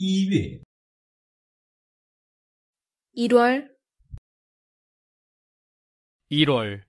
2회. 1월, 1월.